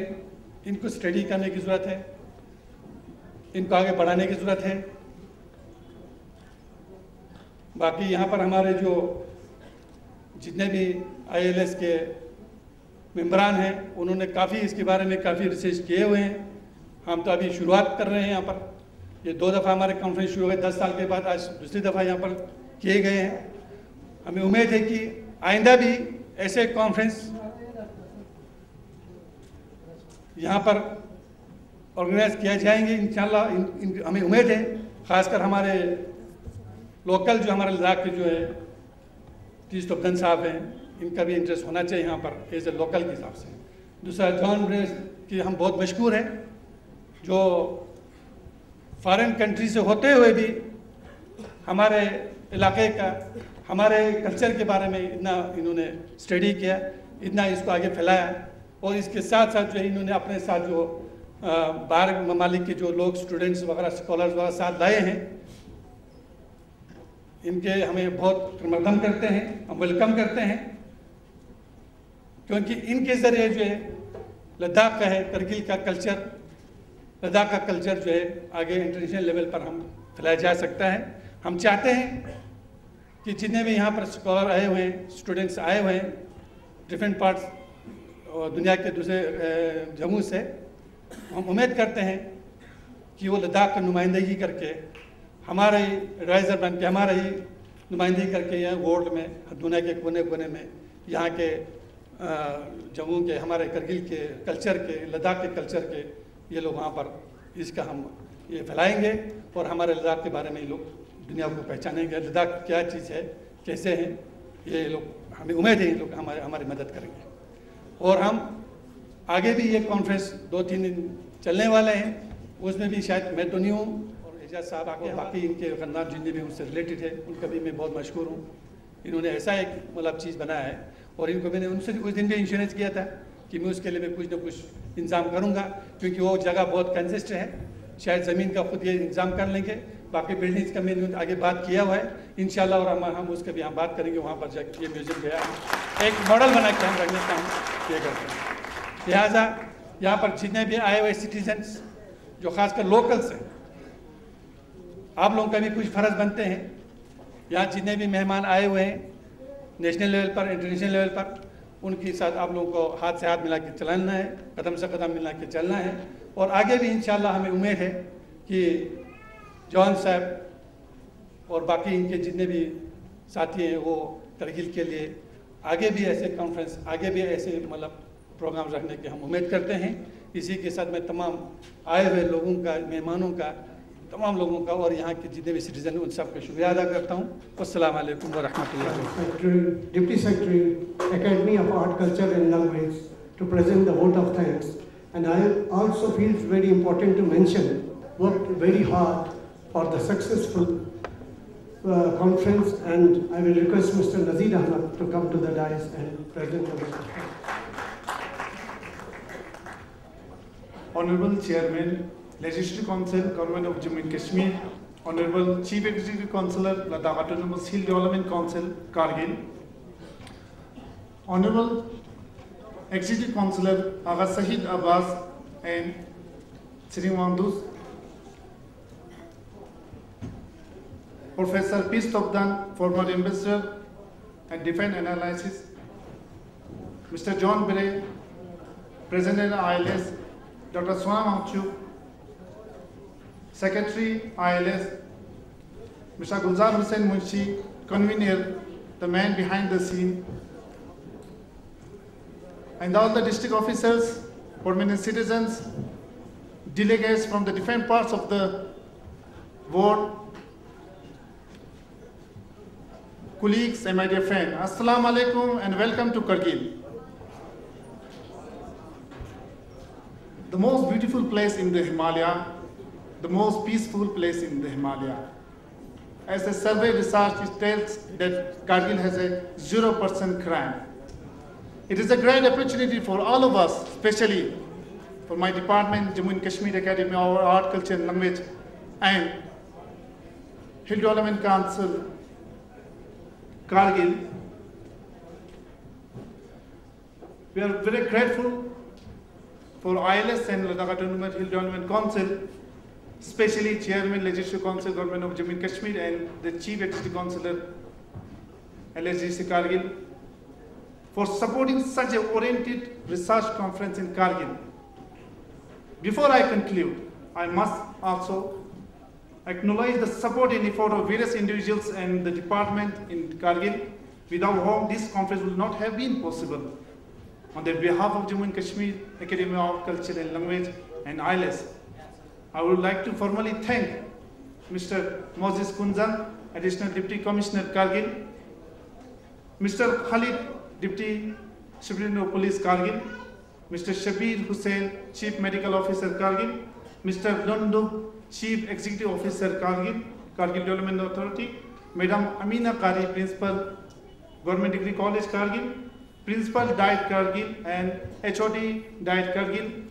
इनको स्टडी करने की ज़रूरत है, इनको आगे बढ़ाने की ज़रूरत है। बाकी यहाँ पर हमारे जो जितने भी आईएलएस के मेम्बरान हैं उन्होंने काफ़ी इसके बारे में काफ़ी रिसर्च किए हुए हैं। हम तो अभी शुरुआत कर रहे हैं यहाँ पर। ये दो दफ़ा हमारे कॉन्फ्रेंस शुरू हो गए दस साल के बाद आज दूसरी दफ़ा यहाँ पर किए गए हैं। हमें उम्मीद है कि आइंदा भी ऐसे कॉन्फ्रेंस यहाँ पर ऑर्गेनाइज किया जाएँगे इन, इन, हमें उम्मीद है ख़ासकर हमारे लोकल जो हमारे लद्दाख के जो है, तीस तोपगन साहब हैं, इनका भी इंटरेस्ट होना चाहिए यहाँ पर एज ए लोकल के हिसाब से। दूसरा जॉन ब्रेस की हम बहुत मशहूर हैं, जो फॉरेन कंट्री से होते हुए भी हमारे इलाके का, हमारे कल्चर के बारे में इतना इन्होंने स्टडी किया, इतना इसको आगे फैलाया, और इसके साथ साथ जो है इन्होंने अपने साथ जो बाहर ममालिक के जो लोग स्टूडेंट्स वगैरह स्कॉलर्स वगैरह साथ लाए हैं इनके हमें बहुत समर्थन करते हैं, हम वेलकम करते हैं। क्योंकि इनके ज़रिए जो है, लद्दाख का है करगिल का कल्चर लद्दाख का कल्चर जो है, आगे इंटरनेशनल लेवल पर हम फैलाया जा सकता है। हम चाहते हैं कि जितने भी यहाँ पर स्कॉलर आए हुए हैं स्टूडेंट्स आए हुए हैं डिफरेंट पार्ट्स और दुनिया के दूसरे जम्मू से, हम उम्मीद करते हैं कि वो लद्दाख का नुमाइंदगी करके हमारे ही एडवाइज़र बन के, हमारे ही नुमाइंदगी करके यहाँ वर्ल्ड में, दुनिया के कोने कोने में, यहाँ के जम्मू के, हमारे करगिल के कल्चर के, लद्दाख के कल्चर के, ये लोग वहाँ पर इसका हम ये फैलाएँगे और हमारे लद्दाख के बारे में ये लोग दुनिया को पहचानेंगे। लद्दाख क्या चीज़ है, कैसे हैं, ये लोग, हमें उम्मीद है ये लोग हमारे, हमारी मदद करेंगे। और हम आगे भी ये कॉन्फ्रेंस दो तीन दिन चलने वाले हैं, उसमें भी शायद मैं तो नहीं हूँ एजाज साहब आके बाकी इनके खानदान जितने भी उनसे रिलेटेड है उनका भी मैं बहुत मशहूर हूँ। इन्होंने ऐसा एक मतलब चीज़ बनाया है और इनको मैंने उनसे उस दिन भी इंश्योरेंस किया था कि मैं उसके लिए मैं कुछ ना कुछ इंतज़ाम करूँगा क्योंकि वो जगह बहुत कंजेस्ट है। शायद ज़मीन का खुद ये इंतज़ाम कर लेंगे। बाकी बिल्डिंग्स का मैंने आगे बात किया हुआ है। इन और हम हम उसका भी हम बात करेंगे वहाँ पर जाकर ये म्यूज़ियम गया एक मॉडल बना के हम रखने का हम ये करते हैं। लिहाजा यहाँ पर जितने भी आए हुए सिटीजन्स जो खासकर लोकल्स हैं आप लोगों का भी कुछ फ़र्ज़ बनते हैं। यहाँ जितने भी मेहमान आए हुए हैं नेशनल लेवल पर इंटरनेशनल लेवल पर, उनके साथ आप लोगों को हाथ से हाथ मिला के चलाना है, कदम से कदम मिला के चलना है। और आगे भी इंशाल्लाह हमें उम्मीद है कि जॉन साहब और बाकी इनके जितने भी साथी हैं, वो करगिल के लिए आगे भी ऐसे कॉन्फ्रेंस आगे भी ऐसे मतलब प्रोग्राम रखने की हम उम्मीद करते हैं। इसी के साथ मैं तमाम आए हुए लोगों का, मेहमानों का तमाम लोगों का और यहाँ के जितने भी सिटीजन उन सबका शुक्रिया अदा करता हूँ असलकम वरहमल Deputy Secretary, Academy of Art, Culture and Language to present the vote of thanks. And I also feel very important to mention worked very hard for the successful uh, conference and I will request Mr. Nazir Ahmad to come to the dais and present the vote. Honorable Chairman, Legislative Council, Government of Jammu and Kashmir, Honorable Chief Executive Councillor, Ladakh Autonomous Hill Development Council, Kargil, Honorable Executive Councillor Agha Sahid Abbas and Sri Wandus, Professor P. Stobdan, former Ambassador and Defense Analysis, Mr. John Bray, President of ILS, Dr. Swana Mamchuk, Secretary ILS, Mr. Gulzar Hussain Munshi, convener, the man behind the scene, and all the district officers, permanent citizens, delegates from the different parts of the world, colleagues and my dear friend, Assalamu alaikum and welcome to Kargil. The most beautiful place in the Himalaya the most peaceful place in the Himalaya. As the survey research tells that Kargil has a 0% crime. It is a great opportunity for all of us, especially for my department, Jammu and Kashmir Academy of Art, Culture and Language, and Hill Development Council, Kargil. We are very grateful for ILS and Ladakh Autonomous Hill Development Council especially Chairman Legislative Council Government of Jammu and Kashmir and the Chief Executive Councillor LSGC Kargil for supporting such a oriented research conference in Kargil. Before I conclude, I must also acknowledge the support and effort of various individuals and the department in Kargil, without whom this conference would not have been possible. On the behalf of Jammu and Kashmir Academy of Culture and Language and ILS, I would like to formally thank Mr. Moses Kunzan, Additional Deputy Commissioner Kargil, Mr. Khalid, Deputy Superintendent of Police Kargil, Mr. Shabir Hussain, Chief Medical Officer Kargil, Mr. Lundu, Chief Executive Officer Kargil, Kargil Development Authority, Madam Amina Kari, Principal, Government Degree College Kargil, Principal Diet Kargil and HOD Diet Kargil,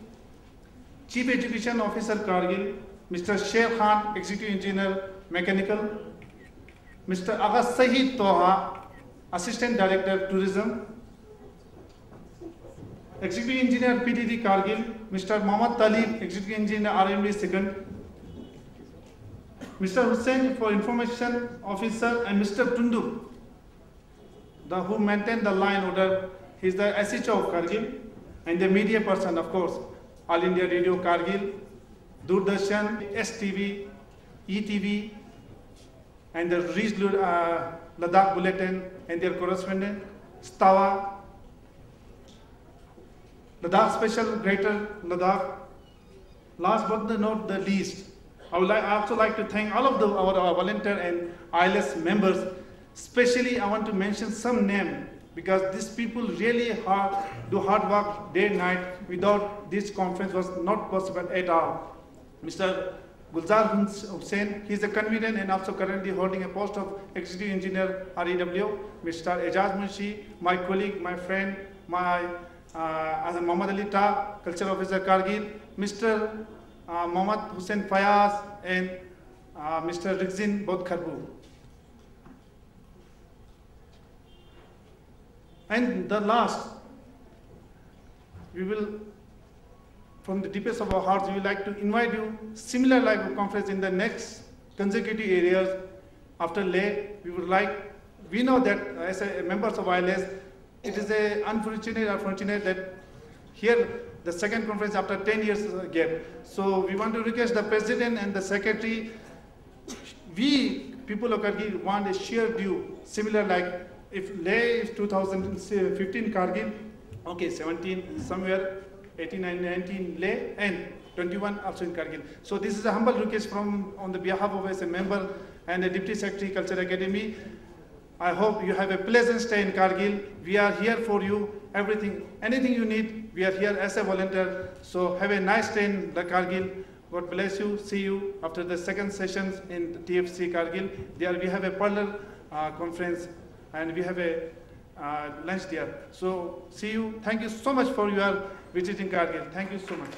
Chief Education Officer Kargil, Mr. Sher Khan, Executive Engineer Mechanical, Mr. Aga Sahid Toha, Assistant Director Tourism, Executive Engineer PDD Kargil, Mr. Mohammad Talib, Executive Engineer RMD Second, Mr. Hussain for Information Officer and Mr. Tundu, the, who maintain the line order, he is the SHO of Kargil and the media person of course. All India Radio Kargil, Doordarshan, STV, ETV, and the Reach uh, Ladakh Bulletin and their correspondent, Stawa, Ladakh Special Greater Ladakh. Last but not the least, I would like, also like to thank all of the, our, our volunteer and ILS members. Especially, I want to mention some name because these people really hard, do hard work day and night. Without this conference was not possible at all. Mr. Gulzar Hussain, he is a convener and also currently holding a post of executive engineer REW. Mr. Ejaz Munshi, my colleague, my friend, my uh, Muhammad Ali Ta, culture officer Kargil, Mr. Uh, Muhammad Hussain Fayaz, and uh, Mr. Rizin Bodkharbu. And the last, we will, from the deepest of our hearts, we would like to invite you similar like a conference in the next consecutive areas after Leh. We would like, we know that as a members of ILS, it is a unfortunate or fortunate that here the second conference after 10 years gap. So we want to request the president and the secretary, we people of Kargil want a shared view, similar like if Leh is 2015 Kargil, okay, 17 somewhere, 18, 19 Leh, and 21 also in Kargil. So this is a humble request from on the behalf of as a member and a deputy secretary Culture Academy. I hope you have a pleasant stay in Kargil. We are here for you. Everything, anything you need, we are here as a volunteer. So have a nice stay in the Kargil. God bless you. See you after the second sessions in TFC Kargil. There we have a parlor uh, conference and we have a uh, lunch there. So see you. Thank you so much for your visiting Kargil. Thank you so much.